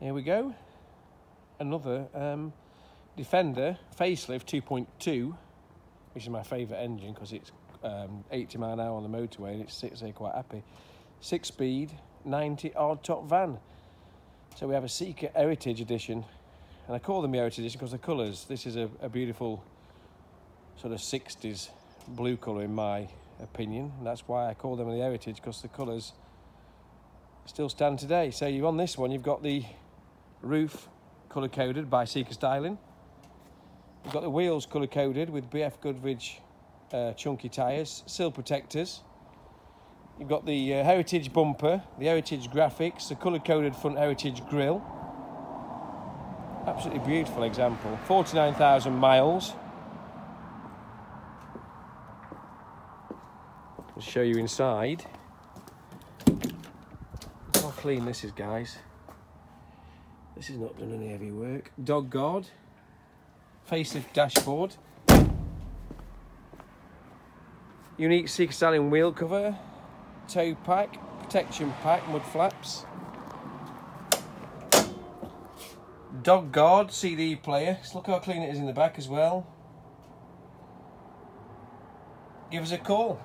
Here we go. Another um, Defender facelift 2.2, which is my favourite engine because it's um, 80 mile an hour on the motorway and it sits there quite happy. Six speed, 90 odd top van. So we have a Seeker Heritage Edition, and I call them the Heritage Edition because the colours. This is a, a beautiful sort of 60s blue colour in my opinion. And that's why I call them the Heritage because the colours still stand today. So you on this one, you've got the roof colour coded by Seeker Styling. You've got the wheels colour coded with BF Goodrich uh, chunky tyres, sill protectors. You've got the uh, Heritage bumper, the Heritage graphics, the colour coded front Heritage grille. Absolutely beautiful example. 49,000 miles. I'll show you inside. How clean this is, guys. This is not done any heavy work. Dog guard, facelift dashboard, unique Seeker styling wheel cover, tow pack, protection pack, mud flaps, dog guard CD player. Just look how clean it is in the back as well. Give us a call.